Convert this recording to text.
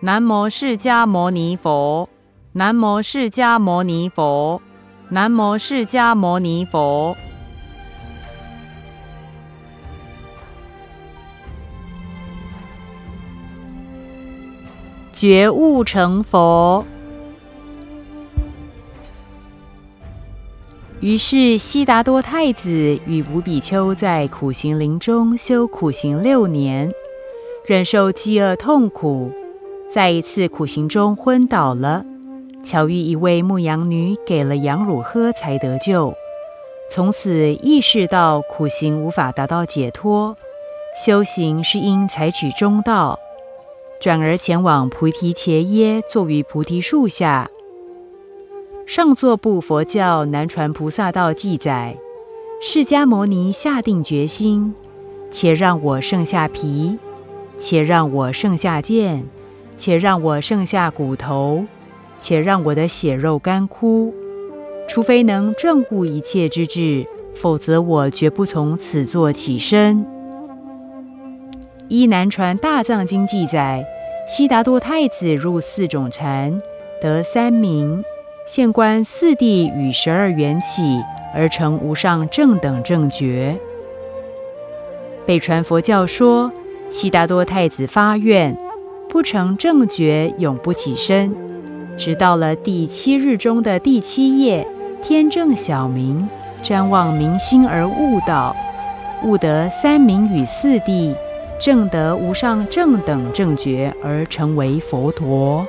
南无释迦牟尼佛，南无释迦牟尼佛，南无释迦牟尼佛。觉悟成佛。于是，悉达多太子与五比丘在苦行林中修苦行六年，忍受饥饿痛苦，在一次苦行中昏倒了。巧遇一位牧羊女，给了羊乳喝，才得救。从此意识到苦行无法达到解脱，修行是应采取中道。转而前往菩提伽耶，坐于菩提树下。上座部佛教南传菩萨道记载，释迦牟尼下定决心：且让我剩下皮，且让我剩下剑，且让我剩下骨头，且让我的血肉干枯，除非能证悟一切之智，否则我绝不从此座起身。依南传大藏经记载，悉达多太子入四种禅，得三名，现观四谛与十二缘起，而成无上正等正觉。北传佛教说，悉达多太子发愿，不成正觉，永不起身，直到了第七日中的第七夜，天正晓明，瞻望明星而悟道，悟得三明与四谛。正得无上正等正觉而成为佛陀。